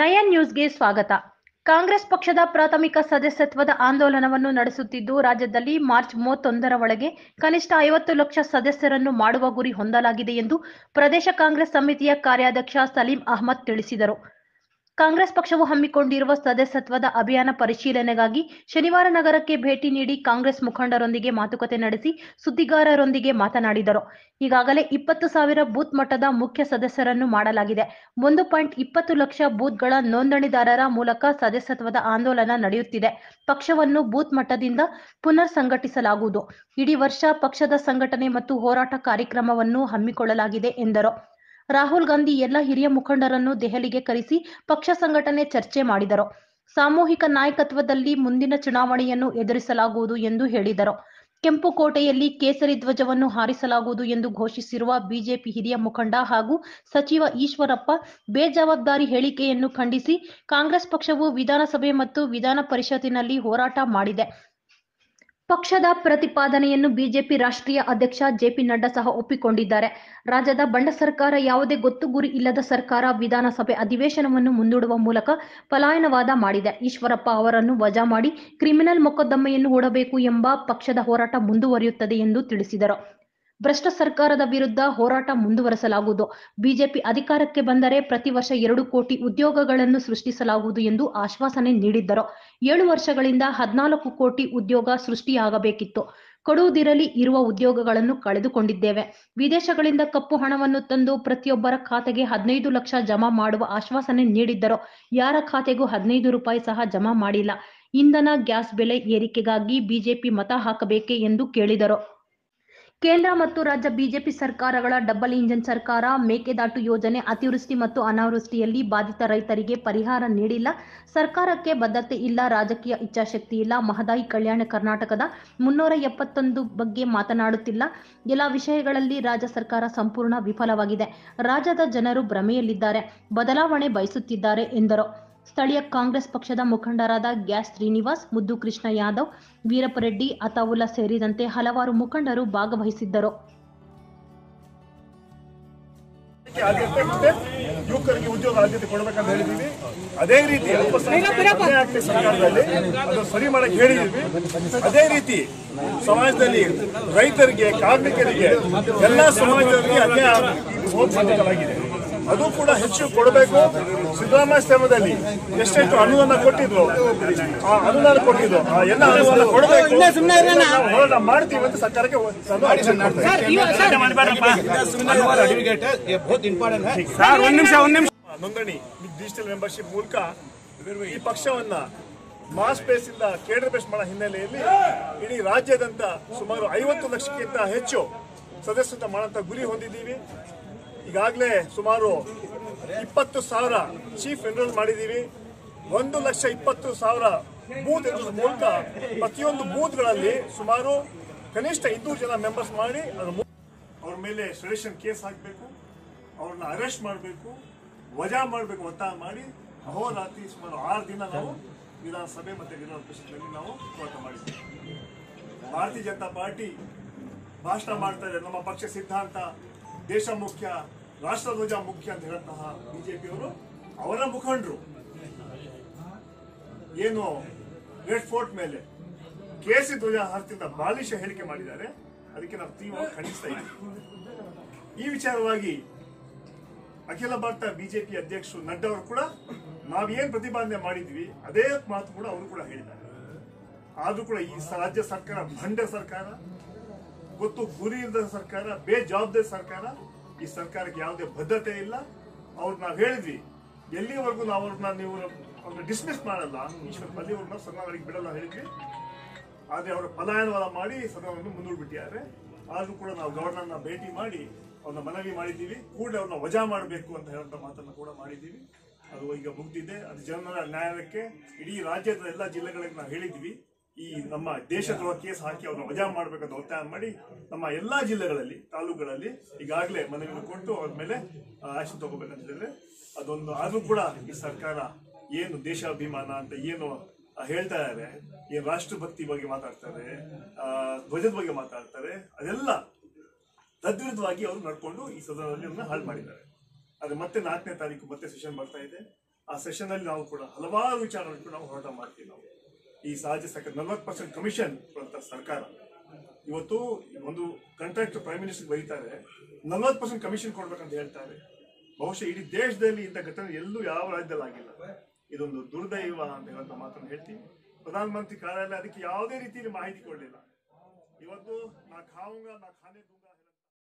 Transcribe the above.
ನಯನ್ ನ್ಯೂಸ್ಗೆ ಸ್ವಾಗತ. ಕಾಂಗ್ರೆಸ್ ಪಕ್ಷದ ಪ್ರಾಥಮಿಕ ಸದಸ್ಯತ್ವದ ಆಂದೋಲನವನ್ನು ನಡೆಸುತ್ತಿದ್ದು, ರಾಜ್ಯದಲ್ಲಿ ಮಾರ್ಚ್ ಮೂವತ್ತೊಂದರ ಒಳಗೆ ಕನಿಷ್ಠ ಐವತ್ತು ಲಕ್ಷ ಸದಸ್ಯರನ್ನು ಮಾಡುವ ಗುರಿ ಹೊಂದಲಾಗಿದೆ ಎಂದು ಪ್ರದೇಶ ಕಾಂಗ್ರೆಸ್ ಸಮಿತಿಯ ಕಾರ್ಯಾಧ್ಯಕ್ಷ ಸಲೀಂ ಅಹ್ಮದ್ ತಿಳಿಸಿದರು. ಕಾಂಗ್ರೆಸ್ ಪಕ್ಷವು ಹಮ್ಮಿಕೊಂಡಿರುವ ಸದಸ್ಯತ್ವದ ಅಭಿಯಾನ ಪರಿಶೀಲನೆಗಾಗಿ ಶನಿವಾರ ನಗರಕ್ಕೆ ಭೇಟಿ ನೀಡಿ ಕಾಂಗ್ರೆಸ್ ಮುಖಂಡರೊಂದಿಗೆ ಮಾತುಕತೆ ನಡೆಸಿ ಸುದ್ದಿಗಾರರೊಂದಿಗೆ ಮಾತನಾಡಿದರು. ಈಗಾಗಲೇ ಇಪ್ಪತ್ತು ಸಾವಿರ ಬೂತ್ ಮಟ್ಟದ ಮುಖ್ಯ ಸದಸ್ಯರನ್ನು ಮಾಡಲಾಗಿದೆ. ಒಂದು ಪಾಯಿಂಟ್ ಇಪ್ಪತ್ತು ಲಕ್ಷ ಬೂತ್ಗಳ ನೋಂದಣಿದಾರರ ಮೂಲಕ ಸದಸ್ಯತ್ವದ ಆಂದೋಲನ ನಡೆಯುತ್ತಿದೆ. ಪಕ್ಷವನ್ನು ಬೂತ್ ಮಟ್ಟದಿಂದ ಪುನರ್ ಸಂಘಟಿಸಲಾಗುವುದು ಇಡೀ ವರ್ಷ ಪಕ್ಷದ ಸಂಘಟನೆ ಮತ್ತು ಹೋರಾಟ ಕಾರ್ಯಕ್ರಮವನ್ನು ಹಮ್ಮಿಕೊಳ್ಳಲಾಗಿದೆ ಎಂದರು. ರಾಹುಲ್ ಗಾಂಧಿ ಎಲ್ಲ ಹಿರಿಯ ಮುಖಂಡರನ್ನು ದೆಹಲಿಗೆ ಕರೆಸಿ ಪಕ್ಷ ಸಂಘಟನೆ ಚರ್ಚೆ ಮಾಡಿದರು. ಸಾಮೂಹಿಕ ನಾಯಕತ್ವದಲ್ಲಿ ಮುಂದಿನ ಚುನಾವಣೆಯನ್ನು ಎದುರಿಸಲಾಗುವುದು ಎಂದು ಹೇಳಿದರು. ಕೆಂಪುಕೋಟೆಯಲ್ಲಿ ಕೇಸರಿ ಧ್ವಜವನ್ನು ಹಾರಿಸಲಾಗುವುದು ಎಂದು ಘೋಷಿಸಿರುವ ಬಿಜೆಪಿ ಹಿರಿಯ ಮುಖಂಡ ಹಾಗೂ ಸಚಿವ ಈಶ್ವರಪ್ಪ ಬೇಜವಾಬ್ದಾರಿ ಹೇಳಿಕೆಯನ್ನು ಖಂಡಿಸಿ ಕಾಂಗ್ರೆಸ್ ಪಕ್ಷವು ವಿಧಾನಸಭೆ ಮತ್ತು ವಿಧಾನ ಪರಿಷತ್ತಿನಲ್ಲಿ ಹೋರಾಟ ಮಾಡಿದೆ. ಪಕ್ಷದ ಪ್ರತಿಪಾದನೆಯನ್ನು ಬಿಜೆಪಿ ರಾಷ್ಟ್ರೀಯ ಅಧ್ಯಕ್ಷ ಜೆಪಿ ನಡ್ಡಾ ಸಹ ಒಪ್ಪಿಕೊಂಡಿದ್ದಾರೆ. ರಾಜ್ಯದ ಬಂಡ ಸರ್ಕಾರ ಯಾವುದೇ ಗೊತ್ತು ಗುರಿ ಇಲ್ಲದ ಸರ್ಕಾರ ವಿಧಾನಸಭೆ ಅಧಿವೇಶನವನ್ನು ಮುಂದೂಡುವ ಮೂಲಕ ಪಲಾಯನವಾದ ಮಾಡಿದೆ. ಈಶ್ವರಪ್ಪ ಅವರನ್ನು ವಜಾ ಮಾಡಿ ಕ್ರಿಮಿನಲ್ ಮೊಕದ್ದಮೆಯನ್ನು ಹೂಡಬೇಕು ಎಂಬ ಪಕ್ಷದ ಹೋರಾಟ ಮುಂದುವರಿಯುತ್ತದೆ ಎಂದು ತಿಳಿಸಿದರು. ಭ್ರಷ್ಟ ಸರ್ಕಾರದ ವಿರುದ್ಧ ಹೋರಾಟ ಮುಂದುವರೆಸಲಾಗುವುದು. ಬಿಜೆಪಿ ಅಧಿಕಾರಕ್ಕೆ ಬಂದರೆ ಪ್ರತಿ ವರ್ಷ ಎರಡು ಕೋಟಿ ಉದ್ಯೋಗಗಳನ್ನು ಸೃಷ್ಟಿಸಲಾಗುವುದು ಎಂದು ಆಶ್ವಾಸನೆ ನೀಡಿದ್ದರು. ಏಳು ವರ್ಷಗಳಿಂದ ಹದಿನಾಲ್ಕು ಕೋಟಿ ಉದ್ಯೋಗ ಸೃಷ್ಟಿಯಾಗಬೇಕಿತ್ತು. ಕೊಡುವುದಿರಲಿ ಇರುವ ಉದ್ಯೋಗಗಳನ್ನು ಕಳೆದುಕೊಂಡಿದ್ದೇವೆ. ವಿದೇಶಗಳಿಂದ ಕಪ್ಪು ಹಣವನ್ನು ತಂದು ಪ್ರತಿಯೊಬ್ಬರ ಖಾತೆಗೆ ಹದಿನೈದು ಲಕ್ಷ ಜಮಾ ಮಾಡುವ ಆಶ್ವಾಸನೆ ನೀಡಿದ್ದರು. ಯಾರ ಖಾತೆಗೂ ಹದಿನೈದು ರೂಪಾಯಿ ಸಹ ಜಮಾ ಮಾಡಿಲ್ಲ. ಇಂಧನ, ಗ್ಯಾಸ್ ಬೆಲೆ ಏರಿಕೆಗಾಗಿ ಬಿಜೆಪಿ ಮತ ಹಾಕಬೇಕೆ ಎಂದು ಕೇಳಿದರು. ಕೇಂದ್ರ ಮತ್ತು ರಾಜ್ಯ ಬಿಜೆಪಿ ಸರ್ಕಾರಗಳ ಡಬಲ್ ಇಂಜಿನ್ ಸರ್ಕಾರ ಮೇಕೆದಾಟು ಯೋಜನೆ ಅತಿವೃಷ್ಟಿ ಮತ್ತು ಅನಾವೃಷ್ಟಿಯಲ್ಲಿ ಬಾಧಿತ ರೈತರಿಗೆ ಪರಿಹಾರ ನೀಡಿಲ್ಲ. ಸರ್ಕಾರಕ್ಕೆ ಬದ್ಧತೆ ಇಲ್ಲ, ರಾಜಕೀಯ ಇಚ್ಛಾಶಕ್ತಿ ಇಲ್ಲ, ಮಹದಾಯಿ ಕಲ್ಯಾಣ ಕರ್ನಾಟಕದ ಮುನ್ನೂರ ಎಪ್ಪತ್ತೊಂದು ಬಗ್ಗೆ ಮಾತನಾಡುತ್ತಿಲ್ಲ. ಎಲ್ಲ ವಿಷಯಗಳಲ್ಲಿ ರಾಜ್ಯ ಸರ್ಕಾರ ಸಂಪೂರ್ಣ ವಿಫಲವಾಗಿದೆ. ರಾಜ್ಯದ ಜನರು ಭ್ರಮೆಯಲ್ಲಿದ್ದಾರೆ, ಬದಲಾವಣೆ ಬಯಸುತ್ತಿದ್ದಾರೆ ಎಂದರು. ಸ್ಥಳೀಯ ಕಾಂಗ್ರೆಸ್ ಪಕ್ಷದ ಮುಖಂಡರಾದ ಗ್ಯಾಸ್ ಶ್ರೀನಿವಾಸ್ ಮುದ್ದು ಕೃಷ್ಣ ಯಾದವ್ ವೀರಪ್ಪರೆಡ್ಡಿ ಅತಾವುಲ್ಲಾ ಸೇರಿದಂತೆ ಹಲವಾರು ಮುಖಂಡರು ಭಾಗವಹಿಸಿದ್ದರು. ಯುವಕರಿಗೆ ಉದ್ಯೋಗ ಆದ್ಯತೆ ಕೊಡಬೇಕಂತ ಹೇಳಿದೀವಿ. ಅದೇ ರೀತಿ ಅಲ್ಪಸಂಖ್ಯಾತ ಸರ್ಕಾರದಲ್ಲಿ ಅದು ಸರಿ ಮಾಡಕ್ ಹೇಳಿದೀವಿ. ಅದೇ ರೀತಿ ಸಮಾಜದಲ್ಲಿ ರೈತರಿಗೆ ಕಾರ್ಮಿಕರಿಗೆ ಎಲ್ಲಾ ಸಮಾಜದಲ್ಲಿ ಅದೇ ಹೋಗ್ಬೇಕಾಗಿದೆ ಅದು ಕೂಡ ಹೆಚ್ಚು ಕೊಡಬೇಕು. ಸಿದ್ದರಾಮಯ್ಯ ಸಮಯದಲ್ಲಿ ಎಷ್ಟೆಷ್ಟು ಅನುದಾನ ಕೊಟ್ಟಿದ್ರು ಆ ಅನುದಾನ ಕೊಟ್ಟಿದ್ರು ಆ ಎಲ್ಲ ಅನುದಾನ ಕೊಡಬೇಕು. ನಾವು ಹೋರಾಟ ಮಾಡ್ತೀವಿ ಅಂತ ಸರ್ಕಾರಕ್ಕೆ ನೋಂದಣಿ ಡಿಜಿಟಲ್ ಮೆಂಬರ್ಶಿಪ್ ಮೂಲಕ ಈ ಪಕ್ಷವನ್ನ ಮಾಸ್ ಬೇಸ್ ಇಂದ ಕೇಡರ್ ಬೇಸ್ ಮಾಡೋ ಹಿನ್ನೆಲೆಯಲ್ಲಿ ಇಡೀ ರಾಜ್ಯದಂತ ಸುಮಾರು ಐವತ್ತು ಲಕ್ಷಕ್ಕಿಂತ ಹೆಚ್ಚು ಸದಸ್ಯತ್ವ ಮಾಡೋಂಥ ಗುರಿ ಹೊಂದಿದ್ದೀವಿ. ಈಗಾಗಲೇ ಸುಮಾರು ಇಪ್ಪತ್ತು ಸಾವಿರ ಚೀಫ್ ಎನ್ರೋಲ್ ಮಾಡಿದ್ದೀವಿ. ಒಂದು ಲಕ್ಷ ಇಪ್ಪತ್ತು ಸಾವಿರ ಬೂತ್ ಎನ್ರೋಲ್ ಮೂಲಕ ಪ್ರತಿಯೊಂದು ಬೂತ್ಗಳಲ್ಲಿ ಸುಮಾರು ಕನಿಷ್ಠ ಇನ್ನೂರು ಜನ ಮೆಂಬರ್ಸ್ ಮಾಡಿ ಅದ್ರ ಅವ್ರ ಮೇಲೆ ಸೊಲ್ಯೂಷನ್ ಕೇಸ್ ಹಾಕಬೇಕು. ಅವ್ರನ್ನ ಅರೆಸ್ಟ್ ಮಾಡಬೇಕು. ವಜಾ ಮಾಡಬೇಕು ಒತ್ತಾಯ ಮಾಡಿ ಅಹೋರಾತ್ರಿ ಸುಮಾರು ಆರು ದಿನ ನಾವು ವಿಧಾನಸಭೆ ಮತ್ತು ವಿಧಾನ ಪರಿಷತ್ನಲ್ಲಿ ನಾವು ಹೋರಾಟ ಮಾಡಿದ್ದೀವಿ. ಭಾರತೀಯ ಜನತಾ ಪಾರ್ಟಿ ಭಾಷಣ ಮಾಡ್ತಾರೆ ನಮ್ಮ ಪಕ್ಷ ಸಿದ್ಧಾಂತ, ದೇಶ ಮುಖ್ಯ ರಾಷ್ಟ್ರಧ್ವಜ ಮುಖ್ಯ ಅಂತ ಹೇಳಂತಹ ಬಿಜೆಪಿಯವರು ಅವರ ಮುಖಂಡರು. ಏನು ರೆಡ್ ಫೋರ್ಟ್ ಮೇಲೆ ಕೆಸಿ ಧ್ವಜ ಹಾರ್ತಿದ್ದ ಬಾಲಿಶ ಹೇಳಿಕೆ ಮಾಡಿದ್ದಾರೆ. ಅದಕ್ಕೆ ನಾವು ತೀವ್ರ ಖಂಡಿಸ್ತಾ ಇದ್ದೀವಿ. ಈ ವಿಚಾರವಾಗಿ ಅಖಿಲ ಭಾರತ ಬಿಜೆಪಿ ಅಧ್ಯಕ್ಷರು ನಡ್ಡಾ ಅವರು ಕೂಡ ನಾವೇನ್ ಪ್ರತಿಪಾದನೆ ಮಾಡಿದ್ವಿ, ಅದೇ ಮಾತು ಕೂಡ ಅವರು ಕೂಡ ಹೇಳಿದ್ದಾರೆ. ಆದ್ರೂ ಕೂಡ ಈ ರಾಜ್ಯ ಸರ್ಕಾರ ಭಂಡ ಸರ್ಕಾರ, ಗೊತ್ತು ಗುರಿ ಇಲ್ಲದ ಸರ್ಕಾರ, ಬೇಜವಾಬ್ದಾರಿ ಸರ್ಕಾರ ಈ ಸರ್ಕಾರಕ್ಕೆ ಯಾವುದೇ ಬದ್ಧತೆ ಇಲ್ಲ. ಅವ್ರು ನಾವು ಹೇಳಿದ್ವಿ. ಎಲ್ಲಿವರೆಗೂ ನಾವು ಅವ್ರನ್ನ ನೀವು ಅವ್ರನ್ನ ಡಿಸ್ಮಿಸ್ ಮಾಡಲ್ಲ. ನಾವು ಸದನವರಿಗೆ ಬಿಡಲ್ಲ ಹೇಳಿದ್ವಿ. ಆದ್ರೆ ಅವರು ಪಲಾಯನವಾದ ಮಾಡಿ ಸದನವನ್ನು ಮುಂದೂಡ್ಬಿಟ್ಟಿದ್ದಾರೆ. ಆದರೂ ಕೂಡ ನಾವು ಗವರ್ನರ್ನ ಭೇಟಿ ಮಾಡಿ ಅವ್ರನ್ನ ಮನವಿ ಮಾಡಿದ್ದೀವಿ. ಕೂಡಲೇ ಅವ್ರನ್ನ ವಜಾ ಮಾಡಬೇಕು ಅಂತ ಹೇಳುವಂತ ಮಾತನ್ನು ಕೂಡ ಮಾಡಿದ್ದೀವಿ. ಅದು ಈಗ ಮುಗ್ದಿದೆ. ಅದು ಜನರ ನ್ಯಾಯಾಲಯಕ್ಕೆ ಇಡೀ ರಾಜ್ಯದ ಎಲ್ಲ ಜಿಲ್ಲೆಗಳಿಗೆ ನಾವು ಹೇಳಿದ್ವಿ. ಈ ನಮ್ಮ ದೇಶದ್ರೋಹ ಕೇಸ್ ಹಾಕಿ ಅವ್ರನ್ನ ವಜಾ ಮಾಡಬೇಕಂತ ಒತ್ತಾಯ ಮಾಡಿ ನಮ್ಮ ಎಲ್ಲಾ ಜಿಲ್ಲೆಗಳಲ್ಲಿ, ತಾಲೂಕುಗಳಲ್ಲಿ ಈಗಾಗಲೇ ಮನವಿಯನ್ನು ಕೊಟ್ಟು ಅವ್ರ ಮೇಲೆ ಆಕ್ಷನ್ ತಗೋಬೇಕಂತ ಹೇಳಿದ್ರೆ ಅದೊಂದು ಆದ್ರೂ ಕೂಡ ಈ ಸರ್ಕಾರ ಏನು ದೇಶಾಭಿಮಾನ ಅಂತ ಏನು ಹೇಳ್ತಾ ಇದ್ದಾರೆ ಈ ರಾಷ್ಟ್ರಭಕ್ತಿ ಬಗ್ಗೆ ಮಾತಾಡ್ತಾರೆ ಧ್ವಜದ ಬಗ್ಗೆ ಮಾತಾಡ್ತಾರೆ, ಅದೆಲ್ಲ ತದ್ವಿರುದ್ಧವಾಗಿ ಅವರು ನಡ್ಕೊಂಡು ಈ ಸದನದಲ್ಲಿ ಅದನ್ನ ಹಾಳು ಮಾಡಿದ್ದಾರೆ. ಆದರೆ ಮತ್ತೆ ನಾಲ್ಕನೇ ತಾರೀಕು ಮತ್ತೆ ಸೆಷನ್ ಬರ್ತಾ ಇದೆ. ಆ ಸೆಷನ್ ಅಲ್ಲಿ ನಾವು ಕೂಡ ಹಲವಾರು ವಿಚಾರಗಳನ್ನು ನಾವು ಹೋರಾಟ ಮಾಡ್ತೀವಿ ನಾವು. ಈ ಸಹಜ ಸರ್ಕಾರ ನಲ್ವತ್ತು ಪರ್ಸೆಂಟ್ ಕಮಿಷನ್ ಕೊಡುವಂತ ಸರ್ಕಾರ. ಇವತ್ತು ಒಂದು ಕಾಂಟ್ರಾಕ್ಟ್ ಪ್ರೈಮ್ ಮಿನಿಸ್ಟರ್ ಬರೀತಾರೆ, ನಲ್ವತ್ತು ಪರ್ಸೆಂಟ್ ಕಮಿಷನ್ ಕೊಡ್ಬೇಕಂತ ಹೇಳ್ತಾರೆ. ಬಹುಶಃ ಇಡೀ ದೇಶದಲ್ಲಿ ಇಂಥ ಘಟನೆ ಎಲ್ಲೂ ಯಾವ ರಾಜ್ಯದಲ್ಲಿ ಆಗಿಲ್ಲ. ಇದೊಂದು ದುರ್ದೈವ ಅಂತ ಹೇಳುವಂತ ಮಾತನ್ನು ಹೇಳ್ತೀನಿ. ಪ್ರಧಾನಮಂತ್ರಿ ಕಾರ್ಯಾಲಯ ಅದಕ್ಕೆ ಯಾವುದೇ ರೀತಿಯಲ್ಲಿ ಮಾಹಿತಿ ಕೊಡಲಿಲ್ಲ. ಇವತ್ತು ನಾ ಖಾವುಂಗ, ನಾ ಖಾನೆ